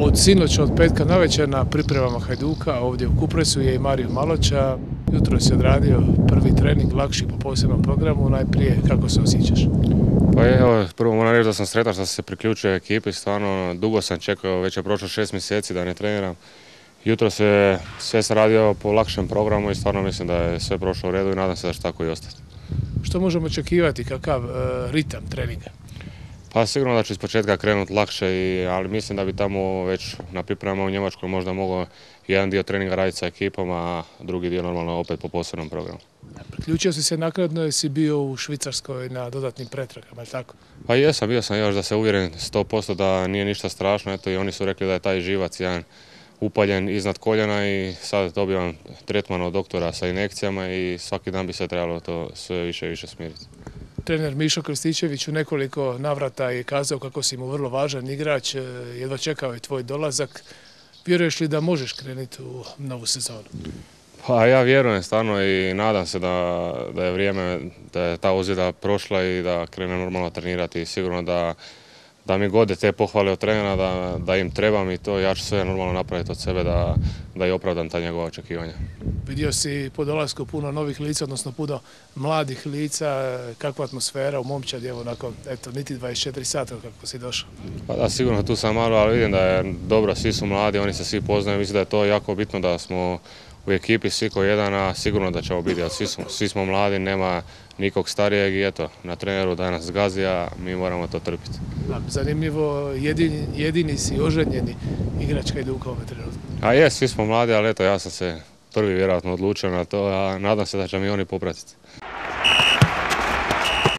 Od sinoć, od petka navečer na pripremama Hajduka, ovdje u Kupresu je i Mario Maloća. Jutro si odradio prvi trening, lakši po posebnom programu. Najprije, kako se osjećaš? Pa evo, prvo moram reći da sam sretan što sam se priključio ekipi, stvarno dugo sam čekao, već je prošlo šest mjeseci da ne treniram. Jutro se sve sam radio po lakšem programu i stvarno mislim da je sve prošlo u redu i nadam se da će tako i ostati. Što možemo očekivati, kakav e, ritam treninga? Pa sigurno da ću iz početka krenuti lakše, i, ali mislim da bi tamo već na pripremama u Njemačkoj možda mogao jedan dio treninga raditi sa ekipom, a drugi dio normalno opet po posebnom programu. Priključio si se naknadno, jesi bio u Švicarskoj na dodatnim pretragama, ali tako? Pa jesam, bio sam još da se uvjeren 100% da nije ništa strašno, eto i oni su rekli da je taj živac jedan upaljen iznad koljena i sad dobivam tretman od doktora sa injekcijama i svaki dan bi se trebalo to sve više i više smiriti. Trener Mišo Krstičević u nekoliko navrata je kazao kako si mu vrlo važan igrač, e, jedva čekao je tvoj dolazak. Vjeruješ li da možeš krenuti u novu sezonu? Pa ja vjerujem stvarno i nadam se da, da je vrijeme, da je ta ozljeda prošla i da krenem normalno trenirati. Sigurno da da mi gode te pohvale od trenera, da, da im trebam i to ja ću sve normalno napraviti od sebe da i opravdam ta njegova očekivanja. Vidio si po dolasku puno novih lica, odnosno puno mladih lica, kakva atmosfera u momčadi, evo nakon, eto, niti 24 sata kako si došao. Pa da, sigurno tu sam malo, ali vidim da je dobro, svi su mladi, oni se svi poznaju, mislim da je to jako bitno da smo u ekipi svi ko jedan, a sigurno da ćemo biti, svi smo, svi smo mladi, nema nikog starijeg i eto, na treneru danas gazi, a mi moramo to trpiti. Zanimljivo, jedini, jedini si oženjeni igrač Hajduka u trenutku. A je, svi smo mladi, ali eto, ja sam se prvi vjerojatno odlučio na to, a nadam se da će mi oni popratiti.